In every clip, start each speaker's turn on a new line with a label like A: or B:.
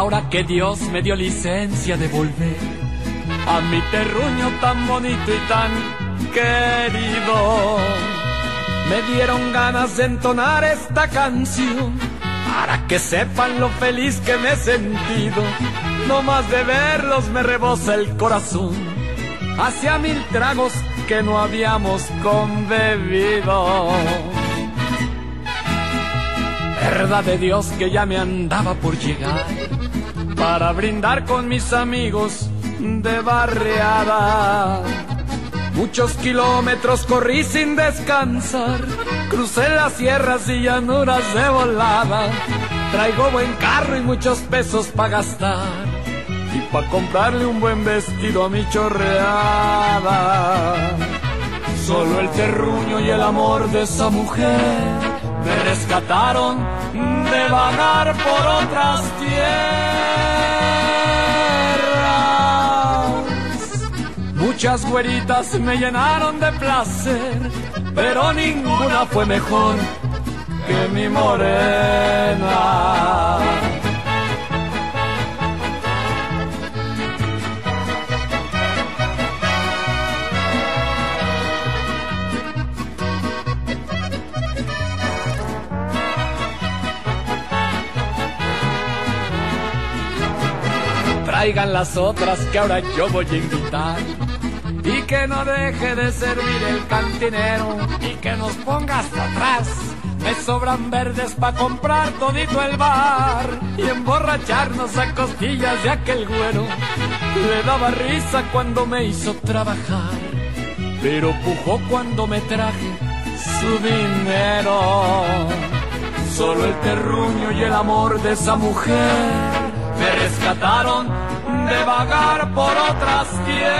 A: Ahora que Dios me dio licencia de volver a mi terruño tan bonito y tan querido, me dieron ganas de entonar esta canción para que sepan lo feliz que me he sentido. No más de verlos me rebosa el corazón hacia mil tragos que no habíamos conbebido. Verdad de Dios que ya me andaba por llegar para brindar con mis amigos de barriada. Muchos kilómetros corrí sin descansar, crucé las sierras y llanuras de volada. Traigo buen carro y muchos pesos para gastar y para comprarle un buen vestido a mi chorreada. Solo el terruño y el amor de esa mujer me rescataron de vagar por otras tierras. Muchas güeritas me llenaron de placer, pero ninguna fue mejor que mi morena. Traigan las otras que ahora yo voy a invitar. Y que no deje de servir el cantinero y que nos ponga hasta atrás. Me sobran verdes pa' comprar todito el bar y emborracharnos a costillas de aquel güero. Le daba risa cuando me hizo trabajar, pero pujó cuando me traje su dinero. Solo el terruño y el amor de esa mujer me rescataron de vagar por otras tierras.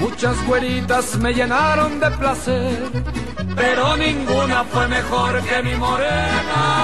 A: Muchas güeritas me llenaron de placer, pero ninguna fue mejor que mi morena.